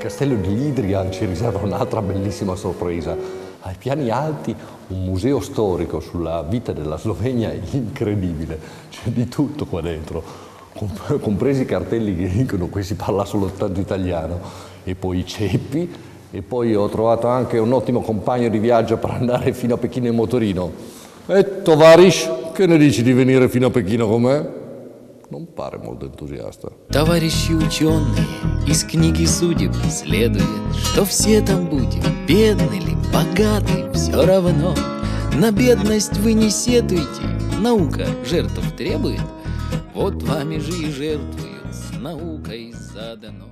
Castello di Lidrian ci riserva un'altra bellissima sorpresa. Ai piani alti un museo storico sulla vita della Slovenia incredibile, c'è di tutto qua dentro, compresi i cartelli che dicono che si parla solo tanto italiano, e poi i ceppi, e poi ho trovato anche un ottimo compagno di viaggio per andare fino a Pechino in motorino. E Tovarish, che ne dici di venire fino a Pechino con me? Non pare molto entusiasta. Товарищи ученые, из книги судеб следует, Что все там будем, бедны ли, богаты, все равно. На бедность вы не сетуйте, наука жертв требует, Вот вами же и жертвуют, с наукой задано.